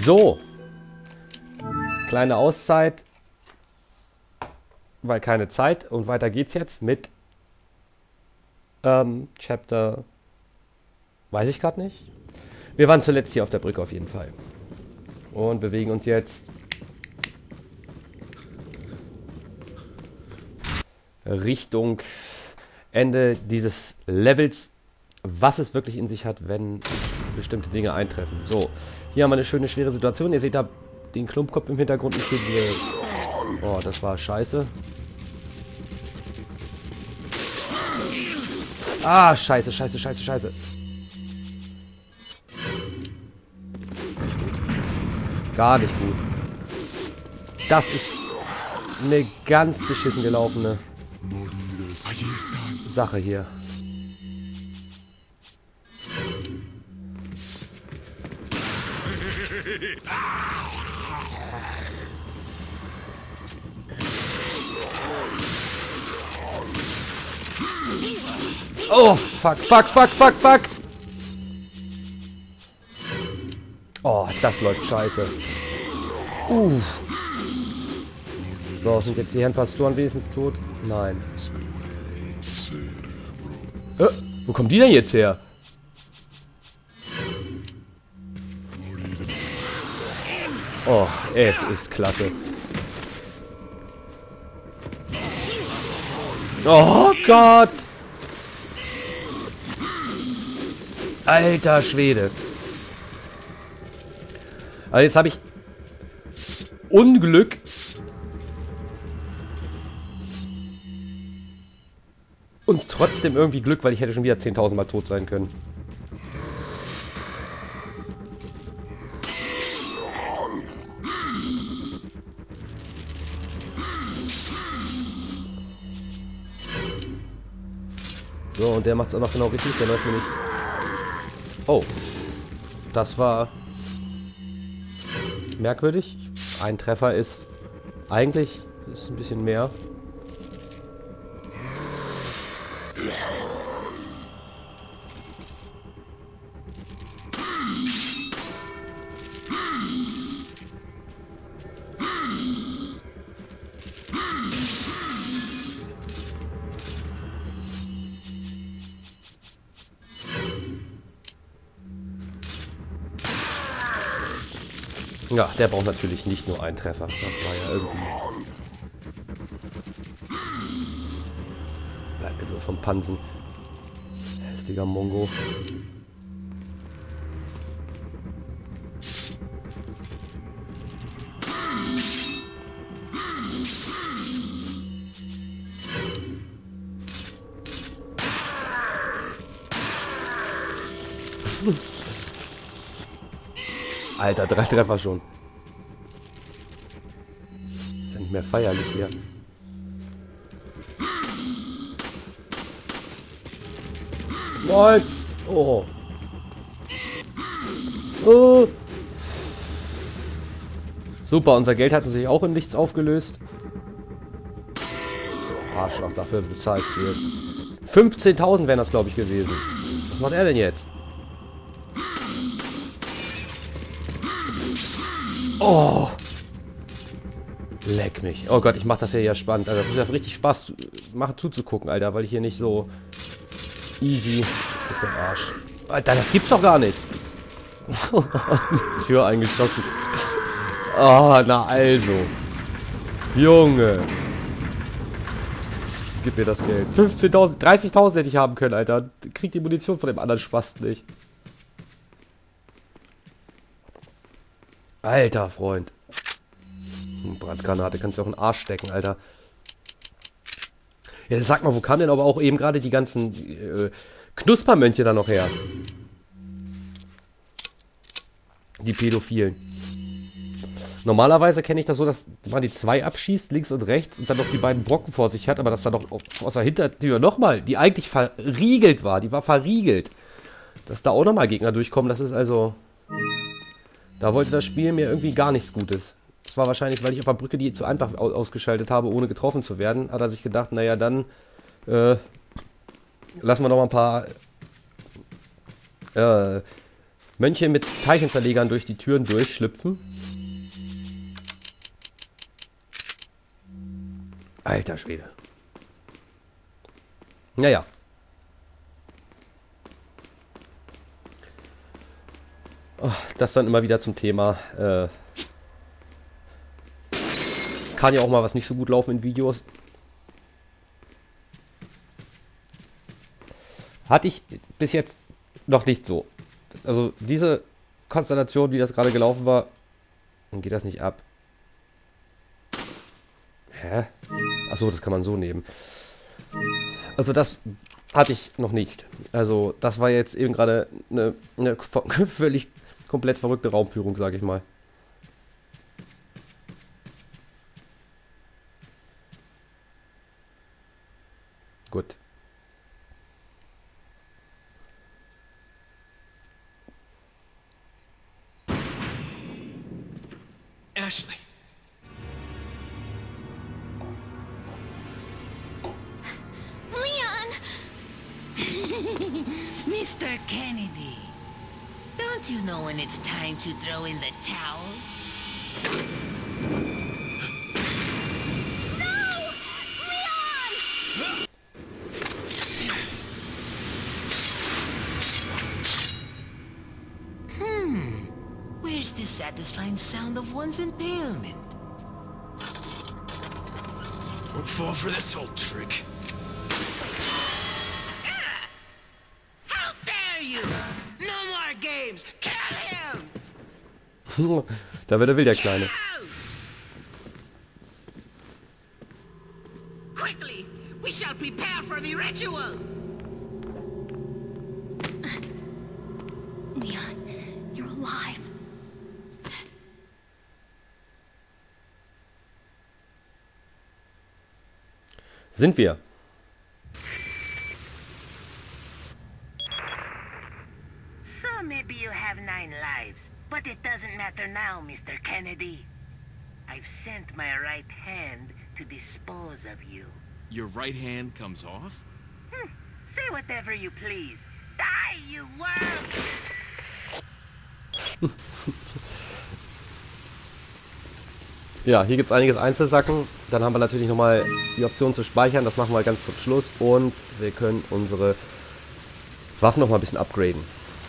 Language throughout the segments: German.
So. Kleine Auszeit. Weil keine Zeit. Und weiter geht's jetzt mit ähm, Chapter. Weiß ich gerade nicht. Wir waren zuletzt hier auf der Brücke auf jeden Fall. Und bewegen uns jetzt Richtung Ende dieses Levels, was es wirklich in sich hat, wenn bestimmte Dinge eintreffen. So, hier haben wir eine schöne, schwere Situation. Ihr seht da den Klumpkopf im Hintergrund. Hier. Oh, das war scheiße. Ah, scheiße, scheiße, scheiße, scheiße. Gar nicht gut. Das ist eine ganz beschissen gelaufene Sache hier. Oh, fuck, fuck, fuck, fuck, fuck. Oh, das läuft scheiße. Uh. So, sind jetzt die Herren Pastoren wenigstens tot? Nein. Äh, wo kommen die denn jetzt her? Oh, es ist klasse. Oh Gott! Alter Schwede. Also jetzt habe ich Unglück. Und trotzdem irgendwie Glück, weil ich hätte schon wieder 10.000 Mal tot sein können. So, und der macht es auch noch genau richtig. Der läuft nämlich Oh. Das war merkwürdig. Ein Treffer ist eigentlich ist ein bisschen mehr. Ja, der braucht natürlich nicht nur einen Treffer. Das war ja irgendwie... Bleibt mir nur vom Pansen. Hässlicher Mongo. Alter, drei Treffer schon. Ist ja nicht mehr feierlich hier. Nein! Oh. oh. Super, unser Geld hat sich auch in nichts aufgelöst. Arschloch, dafür bezahlst du jetzt. 15.000 wären das, glaube ich, gewesen. Was macht er denn jetzt? Oh. Leck mich. Oh Gott, ich mach das hier ja spannend. Also, das ja richtig Spaß machen zuzugucken, Alter, weil ich hier nicht so easy ist der Arsch. Alter, das gibt's doch gar nicht. Tür eingeschlossen. Oh, na also. Junge. Gib mir das Geld. 15.000, 30.000 hätte ich haben können, Alter. Krieg die Munition von dem anderen Spast nicht. Alter, Freund. Brandgranate kannst du auch in den Arsch stecken, Alter. Ja, sag mal, wo kamen denn aber auch eben gerade die ganzen äh, Knuspermönche da noch her? Die Pädophilen. Normalerweise kenne ich das so, dass man die zwei abschießt, links und rechts, und dann noch die beiden Brocken vor sich hat, aber dass da noch aus der Hintertür nochmal, die eigentlich verriegelt war, die war verriegelt. Dass da auch nochmal Gegner durchkommen, das ist also... Da wollte das Spiel mir irgendwie gar nichts Gutes. Das war wahrscheinlich, weil ich auf der Brücke die zu einfach ausgeschaltet habe, ohne getroffen zu werden. Hat er sich gedacht, naja, dann äh, lassen wir noch mal ein paar äh, Mönche mit Teilchenzerlegern durch die Türen durchschlüpfen. Alter Schwede. Naja. Oh, das dann immer wieder zum Thema. Äh, kann ja auch mal was nicht so gut laufen in Videos. Hatte ich bis jetzt noch nicht so. Also diese Konstellation, wie das gerade gelaufen war, dann geht das nicht ab. Hä? Achso, das kann man so nehmen. Also das hatte ich noch nicht. Also das war jetzt eben gerade eine, eine völlig komplett verrückte Raumführung, sage ich mal. Gut. Ashley. Leon! Mr. Kennedy, don't you know when it's time to throw in the towel? No! Leon! Hmm. Where's the satisfying sound of one's impalement? Won't fall for this old trick. da wird er wild, der Kleine. Quickly! We shall prepare for the ritual! Leon, you're alive. Sind wir. Mr. Kennedy. I've sent my right hand to dispose of you. Your right hand comes off? Hmm. Say whatever you please. Die, you worm! Ja, hier gibt es einiges Einzelsacken. Dann haben wir natürlich nochmal die Option zu speichern. Das machen wir ganz zum Schluss. Und wir können unsere Waffen nochmal ein bisschen upgraden.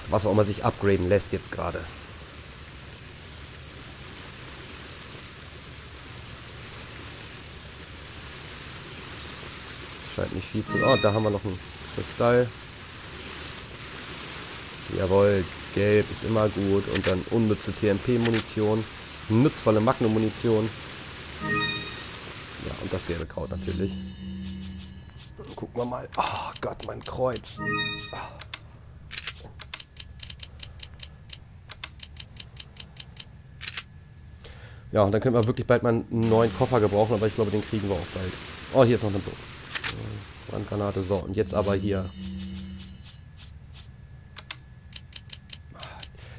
Was auch immer sich upgraden lässt jetzt gerade. Scheint nicht viel zu... Oh, da haben wir noch einen Kristall. Jawohl, gelb ist immer gut. Und dann unnütze TMP-Munition. Nutzvolle Magnum-Munition. Ja, und das gelbe Kraut natürlich. Gucken wir mal. Oh Gott, mein Kreuz. Ja, und dann können wir wirklich bald mal einen neuen Koffer gebrauchen, aber ich glaube, den kriegen wir auch bald. Oh, hier ist noch eine äh, Brandgranate. So, und jetzt aber hier.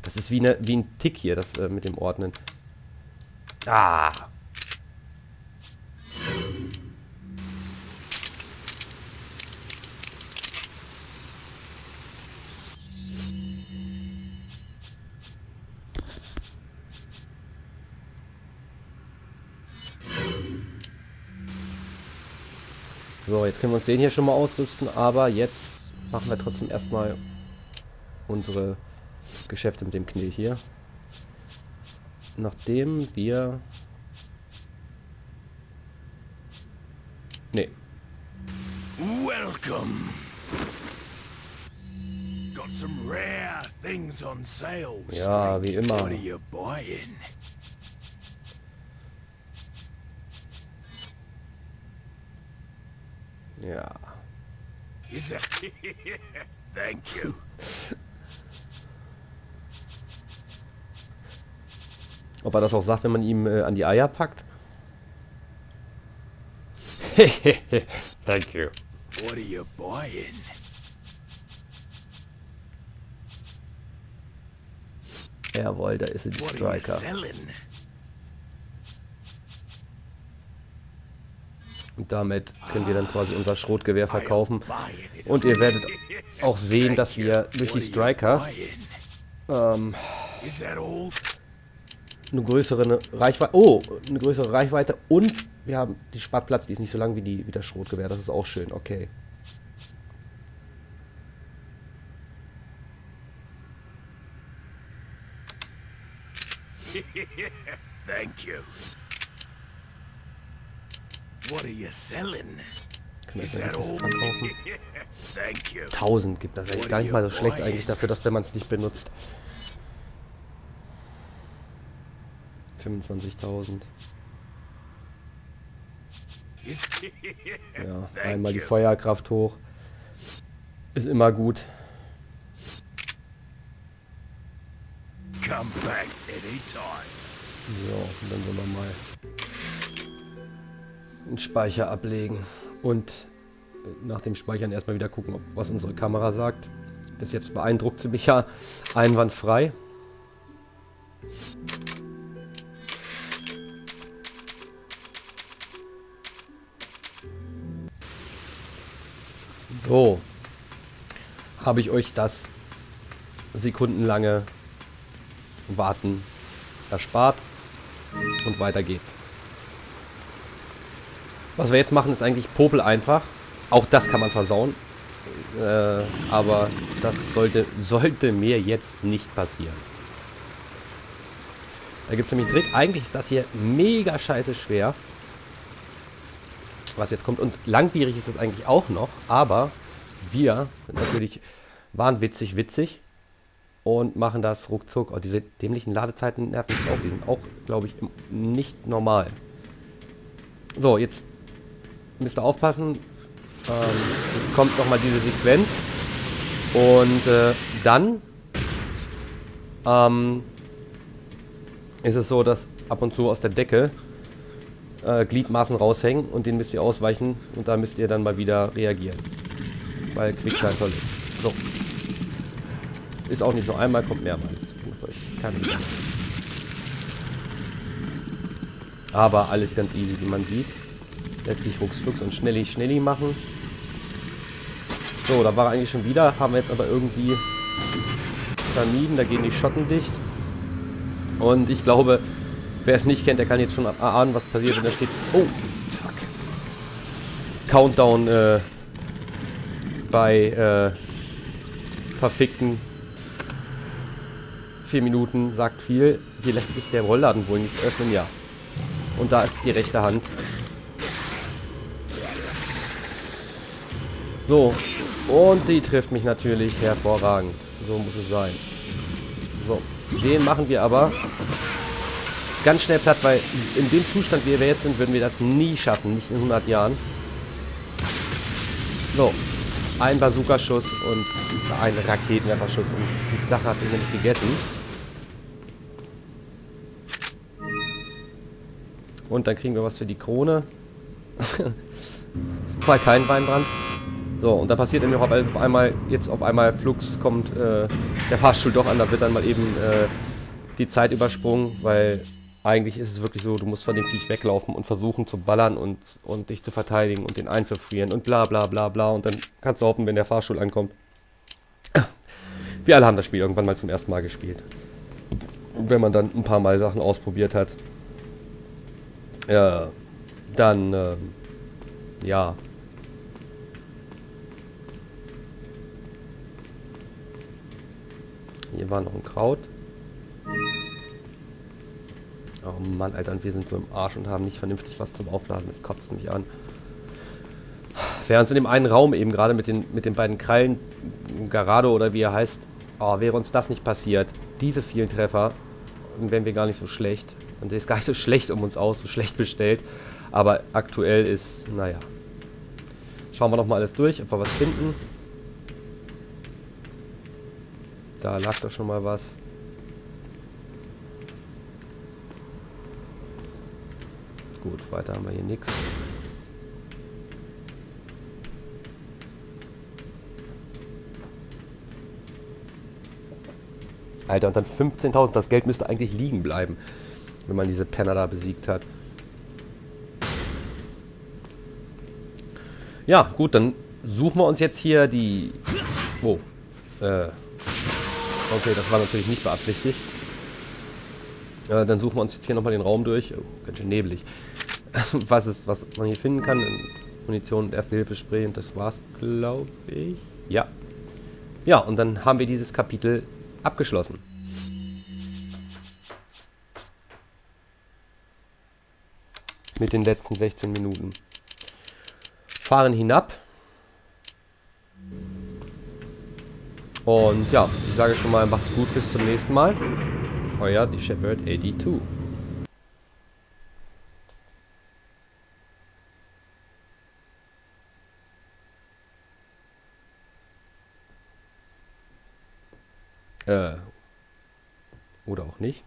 Das ist wie, eine, wie ein Tick hier, das äh, mit dem Ordnen. Ah. So, jetzt können wir uns den hier schon mal ausrüsten, aber jetzt machen wir trotzdem erstmal unsere Geschäfte mit dem Knie hier. Nachdem wir... Nee. Welcome. Got some rare things on sale. Ja, wie immer. What are you buying? Ja. Thank you. Ob er das auch sagt, wenn man ihm äh, an die Eier packt? Thank you. What are you buying? Jawohl, da ist sie, die What are you Striker. selling? Und damit können wir dann quasi unser Schrotgewehr verkaufen. Und ihr werdet auch sehen, dass wir durch die Striker ähm, eine größere Reichweite. Oh, eine größere Reichweite und wir haben die Spartplatz, die ist nicht so lang wie, die, wie das Schrotgewehr. Das ist auch schön, okay. Thank you. What are you selling? Is das that etwas verkaufen? Thank you. 1000 gibt das eigentlich gar nicht mal so schlecht eigentlich dafür, dass wenn man es nicht benutzt. 25.000. Ja, einmal die. Feuerkraft hoch. Ist immer gut. So, dann wollen wir mal einen Speicher ablegen. Und äh, nach dem Speichern erstmal wieder gucken, ob, was unsere Kamera sagt. Bis jetzt beeindruckt sie mich ja einwandfrei. So. Habe ich euch das sekundenlange Warten erspart. Und weiter geht's. Was wir jetzt machen, ist eigentlich popel einfach. Auch das kann man versauen. Äh, aber das sollte, sollte mir jetzt nicht passieren. Da gibt es nämlich einen Trick. Eigentlich ist das hier mega scheiße schwer. Was jetzt kommt. Und langwierig ist es eigentlich auch noch. Aber wir sind natürlich wahnwitzig witzig und machen das ruckzuck. Oh, diese dämlichen Ladezeiten nerven mich auch. Die sind auch, glaube ich, nicht normal. So, jetzt müsst ihr aufpassen. Ähm, jetzt kommt nochmal diese Sequenz. Und äh, dann ähm, ist es so, dass ab und zu aus der Decke äh, Gliedmaßen raushängen und den müsst ihr ausweichen und da müsst ihr dann mal wieder reagieren. Weil Quicktime toll ist. So. Ist auch nicht nur einmal, kommt mehrmals. Macht euch keine. Aber alles ganz easy, wie man sieht. Lässt sich rucksflux und schnelli schnelli machen. So, da war er eigentlich schon wieder. Haben wir jetzt aber irgendwie vermieden. Da gehen die Schotten dicht. Und ich glaube, wer es nicht kennt, der kann jetzt schon erahnen, was passiert, wenn da steht. Oh, fuck. Countdown äh, bei äh, verfickten vier Minuten sagt viel. Hier lässt sich der Rollladen wohl nicht öffnen, ja. Und da ist die rechte Hand. So. Und die trifft mich natürlich hervorragend. So muss es sein. So. Den machen wir aber ganz schnell platt, weil in dem Zustand, wie wir jetzt sind, würden wir das nie schaffen. Nicht in 100 Jahren. So. Ein Bazooka-Schuss und ein Raketenwerferschuss. Und die Sache hat sich nämlich gegessen. Und dann kriegen wir was für die Krone. War kein Weinbrand. So, und da passiert nämlich auch auf einmal, jetzt auf einmal Flux kommt äh, der Fahrstuhl doch an, da wird dann mal eben äh, die Zeit übersprungen, weil eigentlich ist es wirklich so, du musst von dem Viech weglaufen und versuchen zu ballern und, und dich zu verteidigen und den einzufrieren und bla bla bla bla und dann kannst du hoffen, wenn der Fahrstuhl ankommt. Wir alle haben das Spiel irgendwann mal zum ersten Mal gespielt. Und wenn man dann ein paar Mal Sachen ausprobiert hat, ja, dann, ähm, ja. Hier war noch ein Kraut. Oh Mann, Alter, und wir sind so im Arsch und haben nicht vernünftig was zum Aufladen. Das kotzt mich an. Wäre uns in dem einen Raum eben gerade mit den, mit den beiden Krallen, Garado oder wie er heißt, oh, wäre uns das nicht passiert, diese vielen Treffer, dann wären wir gar nicht so schlecht. Dann sehe es gar nicht so schlecht um uns aus, so schlecht bestellt. Aber aktuell ist, naja. Schauen wir nochmal alles durch, ob wir was finden. Da lag doch schon mal was. Gut, weiter haben wir hier nichts. Alter, und dann 15.000. Das Geld müsste eigentlich liegen bleiben, wenn man diese Penner da besiegt hat. Ja, gut, dann suchen wir uns jetzt hier die... Oh. Äh. Okay, das war natürlich nicht beabsichtigt. Äh, dann suchen wir uns jetzt hier nochmal den Raum durch. Oh, ganz schön nebelig. was, ist, was man hier finden kann. Munition und Erste-Hilfe-Spray und das war's, glaube ich. Ja. Ja, und dann haben wir dieses Kapitel abgeschlossen. Mit den letzten 16 Minuten. Fahren hinab. Und ja, ich sage schon mal, macht's gut, bis zum nächsten Mal. Euer The Shepherd 82. Äh. Oder auch nicht.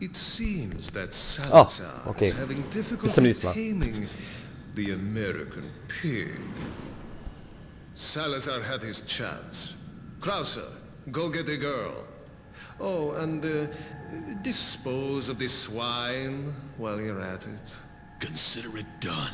It seems that Salazar okay. is having Bis zum difficulty nächsten Mal. taming the American pig. Salazar had his chance. Krauser, go get the girl. Oh, and uh, dispose of the swine while you're at it. Consider it done.